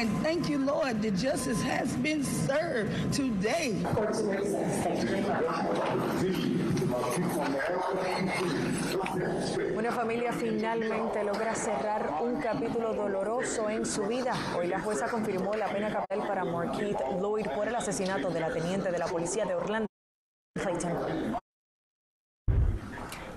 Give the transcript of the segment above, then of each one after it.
And thank you, Lord, that justice has been served today. Una familia finalmente logra cerrar un capítulo doloroso en su vida. Hoy la jueza confirmó la pena capital para Marquette Lloyd por el asesinato de la teniente de la policía de Orlando.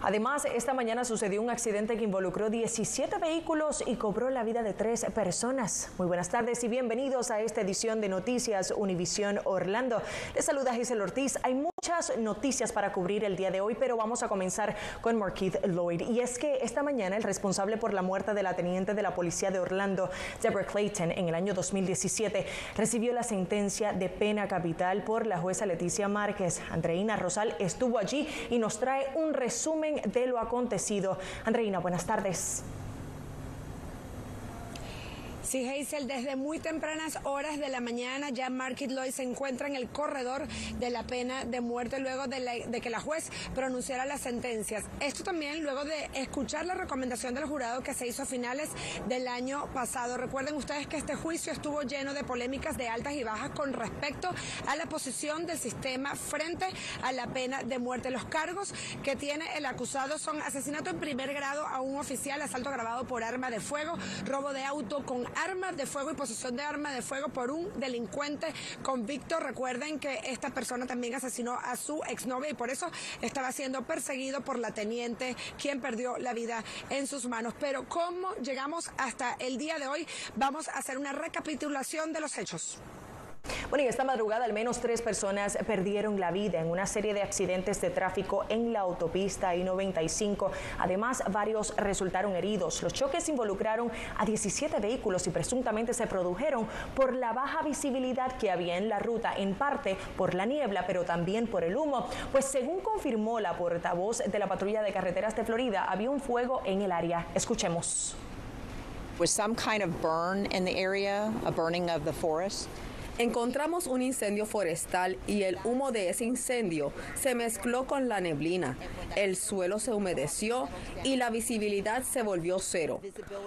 Además, esta mañana sucedió un accidente que involucró 17 vehículos y cobró la vida de tres personas. Muy buenas tardes y bienvenidos a esta edición de Noticias Univisión Orlando. Les saluda Giselle Ortiz. Hay muchas noticias para cubrir el día de hoy, pero vamos a comenzar con Markeith Lloyd. Y es que esta mañana el responsable por la muerte de la teniente de la policía de Orlando, Deborah Clayton, en el año 2017, recibió la sentencia de pena capital por la jueza Leticia Márquez. Andreina Rosal estuvo allí y nos trae un resumen de lo acontecido. Andreina, buenas tardes. Sí, Hazel, desde muy tempranas horas de la mañana ya Market Lloyd se encuentra en el corredor de la pena de muerte luego de, de, que la juez pronunciara las sentencias. Esto también luego de escuchar la recomendación del jurado que se hizo a finales del año pasado. Recuerden ustedes que este juicio estuvo lleno de polémicas de altas y bajas con respecto a la posición del sistema frente a la pena de muerte. Los cargos que tiene el acusado son asesinato en primer grado a un oficial, asalto grabado por arma de fuego, robo de auto con armas de fuego y posesión de arma de fuego por un delincuente convicto. Recuerden que esta persona también asesinó a su exnovia y por eso estaba siendo perseguido por la teniente, quien perdió la vida en sus manos. Pero ¿cómo llegamos hasta el día de hoy? Vamos a hacer una recapitulación de los hechos. Bueno, esta madrugada al menos tres personas perdieron la vida en una serie de accidentes de tráfico en la autopista I-95. Además, varios resultaron heridos. Los choques involucraron a 17 vehículos y presuntamente se produjeron por la baja visibilidad que había en la ruta, en parte por la niebla, pero también por el humo. Pues según confirmó la portavoz de la patrulla de carreteras de Florida, había un fuego en el área. Escuchemos. Was some kind of burn in the area, a burning of the forest. Encontramos un incendio forestal y el humo de ese incendio se mezcló con la neblina. El suelo se humedeció y la visibilidad se volvió cero.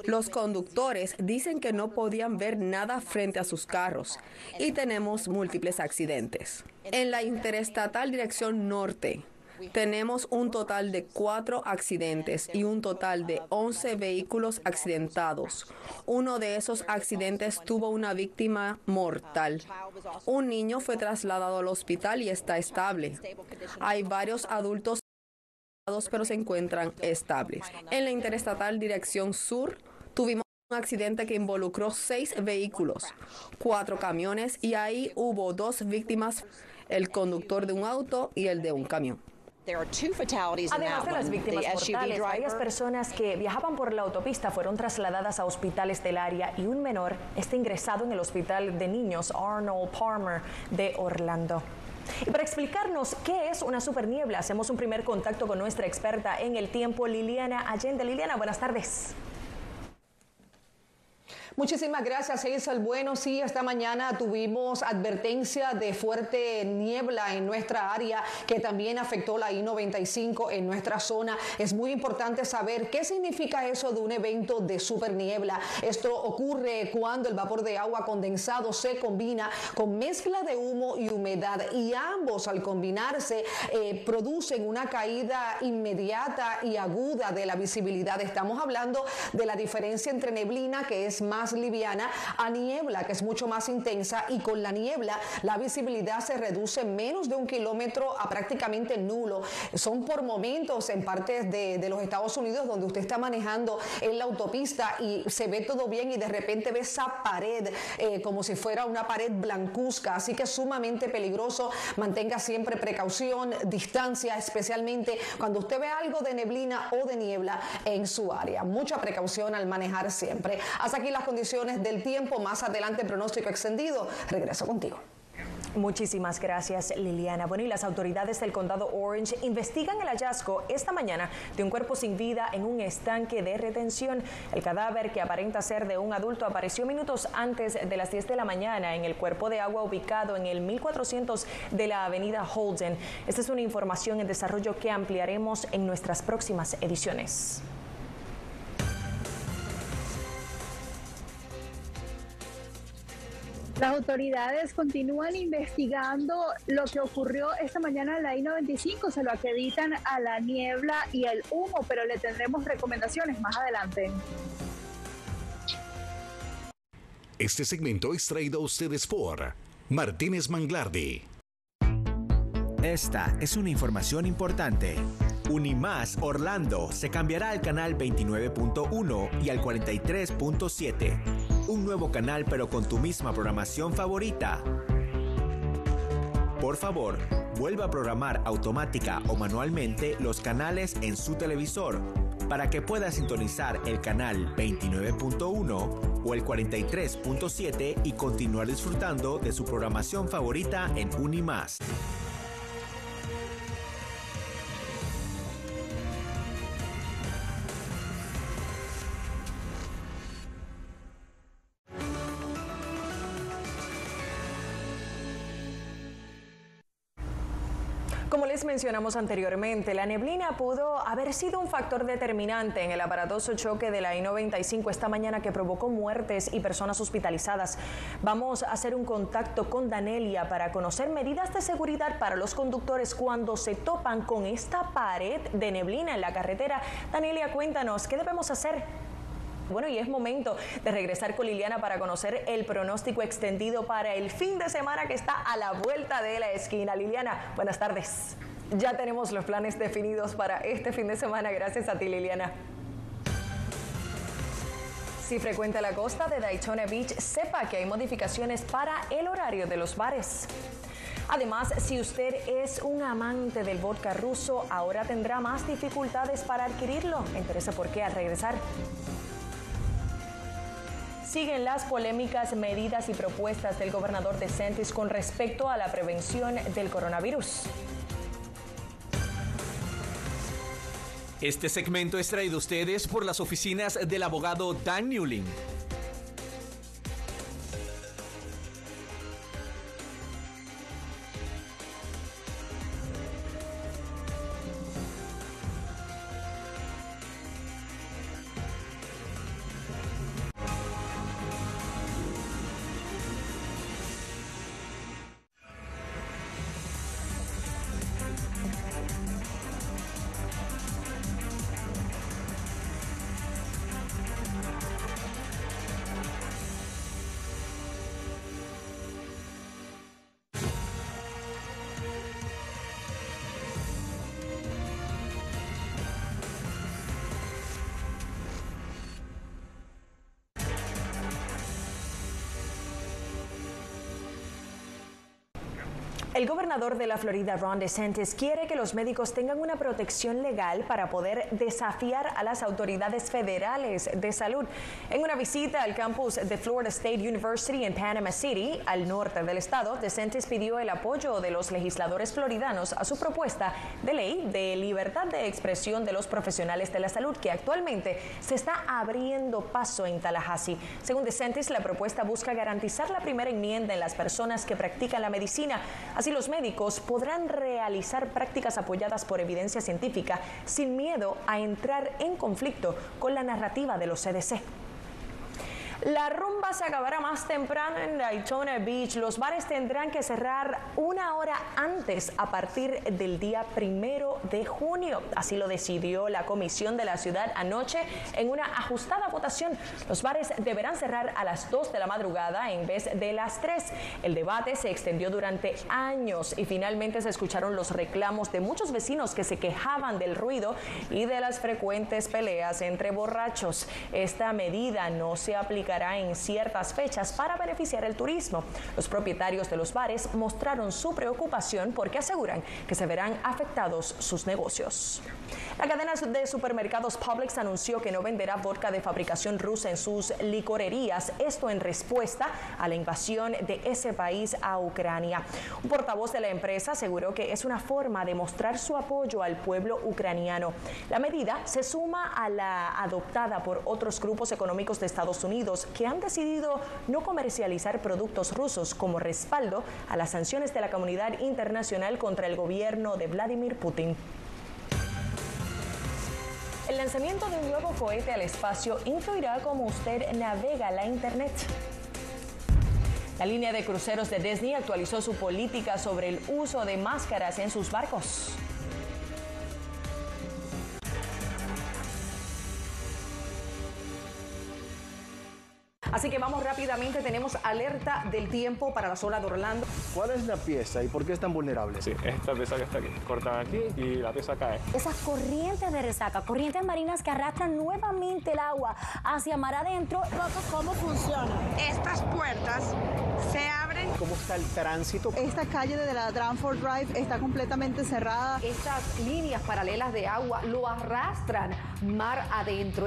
Los conductores dicen que no podían ver nada frente a sus carros y tenemos múltiples accidentes. En la interestatal dirección norte, tenemos un total de cuatro accidentes y un total de 11 vehículos accidentados. Uno de esos accidentes tuvo una víctima mortal. Un niño fue trasladado al hospital y está estable. Hay varios adultos pero se encuentran estables. En la interestatal dirección sur tuvimos un accidente que involucró seis vehículos, cuatro camiones y ahí hubo dos víctimas, el conductor de un auto y el de un camión. Además de las víctimas mortales, varias personas que viajaban por la autopista fueron trasladadas a hospitales del área y un menor está ingresado en el hospital de niños Arnold Palmer de Orlando. Y para explicarnos qué es una superniebla, hacemos un primer contacto con nuestra experta en el tiempo, Liliana Allende. Liliana, buenas tardes. Muchísimas gracias, Hazel. Bueno, sí, esta mañana tuvimos advertencia de fuerte niebla en nuestra área que también afectó la I-95 en nuestra zona. Es muy importante saber qué significa eso de un evento de superniebla. Esto ocurre cuando el vapor de agua condensado se combina con mezcla de humo y humedad y ambos al combinarse eh, producen una caída inmediata y aguda de la visibilidad. Estamos hablando de la diferencia entre neblina que es más liviana a niebla que es mucho más intensa y con la niebla la visibilidad se reduce menos de un kilómetro a prácticamente nulo. Son por momentos en partes de, los Estados Unidos donde usted está manejando en la autopista y se ve todo bien y de repente ve esa pared eh, como si fuera una pared blancuzca, así que es sumamente peligroso. Mantenga siempre precaución, distancia, especialmente cuando usted ve algo de neblina o de niebla en su área. Mucha precaución al manejar siempre. Hasta aquí las condiciones del tiempo. Más adelante, pronóstico extendido. Regreso contigo. Muchísimas gracias, Liliana. Bueno, y las autoridades del condado Orange investigan el hallazgo esta mañana de un cuerpo sin vida en un estanque de retención. El cadáver, que aparenta ser de un adulto, apareció minutos antes de las 10 de la mañana en el cuerpo de agua ubicado en el 1400 de la avenida Holden. Esta es una información en desarrollo que ampliaremos en nuestras próximas ediciones. Las autoridades continúan investigando lo que ocurrió esta mañana en la I-95. Se lo acreditan a la niebla y el humo, pero le tendremos recomendaciones más adelante. Este segmento es traído a ustedes por Martínez Manglardi. Esta es una información importante. Unimás Orlando se cambiará al canal 29.1 y al 43.7. Un nuevo canal pero con tu misma programación favorita. Por favor, vuelva a programar automática o manualmente los canales en su televisor para que pueda sintonizar el canal 29.1 o el 43.7 y continuar disfrutando de su programación favorita en Unimás. Como les mencionamos anteriormente, la neblina pudo haber sido un factor determinante en el aparatoso choque de la I-95 esta mañana que provocó muertes y personas hospitalizadas. Vamos a hacer un contacto con Danelia para conocer medidas de seguridad para los conductores cuando se topan con esta pared de neblina en la carretera. Danelia, cuéntanos, ¿qué debemos hacer? Bueno, y es momento de regresar con Liliana para conocer el pronóstico extendido para el fin de semana que está a la vuelta de la esquina. Liliana, buenas tardes. Ya tenemos los planes definidos para este fin de semana. Gracias a ti, Liliana. Si frecuenta la costa de Daytona Beach, sepa que hay modificaciones para el horario de los bares. Además, si usted es un amante del vodka ruso, ahora tendrá más dificultades para adquirirlo. Interesa por qué al regresar. Siguen las polémicas medidas y propuestas del gobernador de DeSantis con respecto a la prevención del coronavirus. Este segmento es traído a ustedes por las oficinas del abogado Dan Newling. El gobernador de la Florida, Ron DeSantis, quiere que los médicos tengan una protección legal para poder desafiar a las autoridades federales de salud. En una visita al campus de Florida State University en Panama City, al norte del estado, DeSantis pidió el apoyo de los legisladores floridanos a su propuesta de ley de libertad de expresión de los profesionales de la salud, que actualmente se está abriendo paso en Tallahassee. Según DeSantis, la propuesta busca garantizar la primera enmienda en las personas que practican la medicina. Los médicos podrán realizar prácticas apoyadas por evidencia científica sin miedo a entrar en conflicto con la narrativa de los CDC. La rumba se acabará más temprano en Daytona Beach. Los bares tendrán que cerrar una hora antes a partir del día primero de junio. Así lo decidió la comisión de la ciudad anoche en una ajustada votación. Los bares deberán cerrar a las 2 de la madrugada en vez de las 3. El debate se extendió durante años y finalmente se escucharon los reclamos de muchos vecinos que se quejaban del ruido y de las frecuentes peleas entre borrachos. Esta medida no se aplica en ciertas fechas para beneficiar el turismo. Los propietarios de los bares mostraron su preocupación porque aseguran que se verán afectados sus negocios. La cadena de supermercados Publix anunció que no venderá vodka de fabricación rusa en sus licorerías, esto en respuesta a la invasión de ese país a Ucrania. Un portavoz de la empresa aseguró que es una forma de mostrar su apoyo al pueblo ucraniano. La medida se suma a la adoptada por otros grupos económicos de Estados Unidos que han decidido no comercializar productos rusos como respaldo a las sanciones de la comunidad internacional contra el gobierno de Vladimir Putin. El lanzamiento de un nuevo cohete al espacio influirá como usted navega la Internet. La línea de cruceros de Disney actualizó su política sobre el uso de máscaras en sus barcos. Así que vamos rápidamente, tenemos alerta del tiempo para la zona de Orlando. ¿Cuál es la pieza y por qué es tan vulnerable? Sí, esta pieza que está aquí. Cortan aquí y la pieza cae. Esas corrientes de resaca, corrientes marinas que arrastran nuevamente el agua hacia mar adentro. ¿Cómo funciona? Estas puertas se abren. ¿Cómo está el tránsito? Esta calle de la Dranford Drive está completamente cerrada. Estas líneas paralelas de agua lo arrastran mar adentro.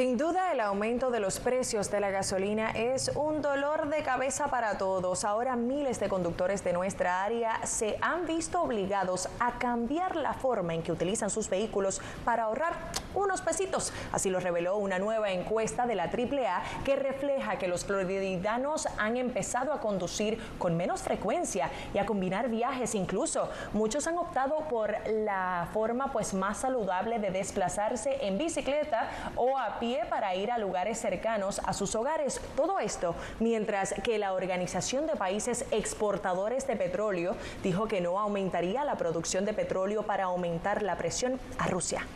Sin duda el aumento de los precios de la gasolina es un dolor de cabeza para todos. Ahora miles de conductores de nuestra área se han visto obligados a cambiar la forma en que utilizan sus vehículos para ahorrar unos pesitos. Así lo reveló una nueva encuesta de la AAA que refleja que los floridianos han empezado a conducir con menos frecuencia y a combinar viajes incluso. Muchos han optado por la forma pues más saludable de desplazarse en bicicleta o a pie para ir a lugares cercanos a sus hogares. Todo esto mientras que la Organización de Países Exportadores de Petróleo dijo que no aumentaría la producción de petróleo para aumentar la presión a Rusia.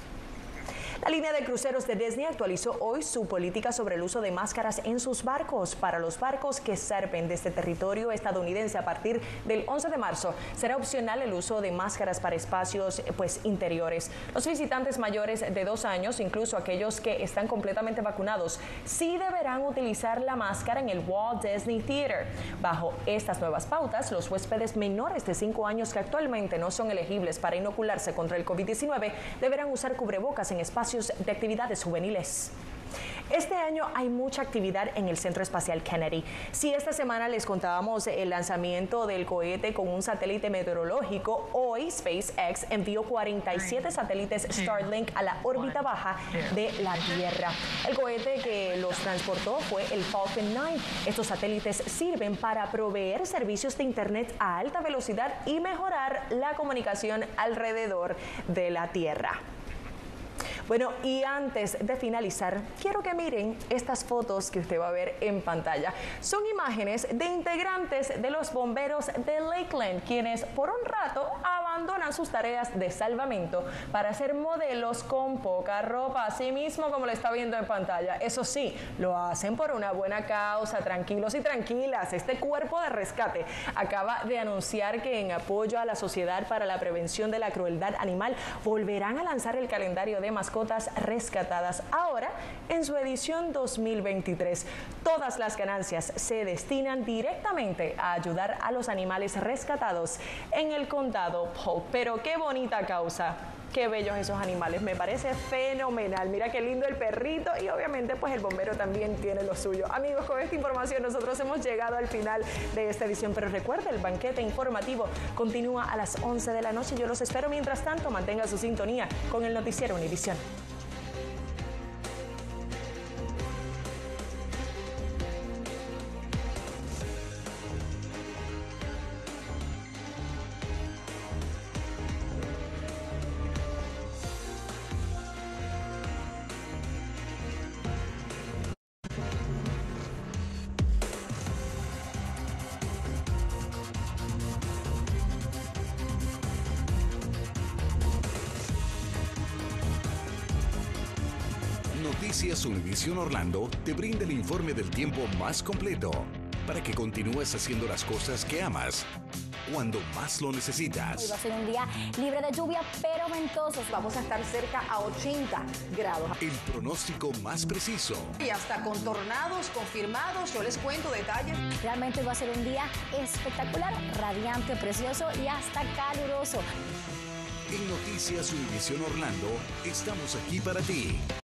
La línea de cruceros de Disney actualizó hoy su política sobre el uso de máscaras en sus barcos. Para los barcos que zarpen de este territorio estadounidense a partir del 11 de marzo, será opcional el uso de máscaras para espacios pues, interiores. Los visitantes mayores de dos años, incluso aquellos que están completamente vacunados, sí deberán utilizar la máscara en el Walt Disney Theater. Bajo estas nuevas pautas, los huéspedes menores de cinco años que actualmente no son elegibles para inocularse contra el COVID-19 deberán usar cubrebocas en espacios de actividades juveniles. Este año hay mucha actividad en el Centro Espacial Kennedy. Si esta semana les contábamos el lanzamiento del cohete con un satélite meteorológico, hoy SpaceX envió 47 satélites Starlink a la órbita baja de la Tierra. El cohete que los transportó fue el Falcon 9. Estos satélites sirven para proveer servicios de Internet a alta velocidad y mejorar la comunicación alrededor de la Tierra. Bueno, y antes de finalizar, quiero que miren estas fotos que usted va a ver en pantalla. Son imágenes de integrantes de los bomberos de Lakeland, quienes por un rato abandonan sus tareas de salvamento para hacer modelos con poca ropa, así mismo como lo está viendo en pantalla. Eso sí, lo hacen por una buena causa, tranquilos y tranquilas. Este cuerpo de rescate acaba de anunciar que en apoyo a la Sociedad para la Prevención de la Crueldad Animal volverán a lanzar el calendario de mascotas rescatadas ahora en su edición 2023. Todas las ganancias se destinan directamente a ayudar a los animales rescatados en el condado Pero qué bonita causa. Qué bellos esos animales, me parece fenomenal. Mira qué lindo el perrito y obviamente pues el bombero también tiene lo suyo. Amigos, con esta información nosotros hemos llegado al final de esta edición, pero recuerda, el banquete informativo continúa a las 11 de la noche. Yo los espero. Mientras tanto, mantenga su sintonía con el noticiero Univisión. Noticias Univisión Orlando te brinda el informe del tiempo más completo para que continúes haciendo las cosas que amas cuando más lo Hoy necesitas. va a ser un día libre de lluvia, pero ventoso. Vamos a estar cerca a 80 grados. El pronóstico más preciso. Y hasta con tornados confirmados, yo les cuento detalles. Realmente va a ser un día espectacular, radiante, precioso y hasta caluroso. En Noticias Univisión Orlando estamos aquí para ti.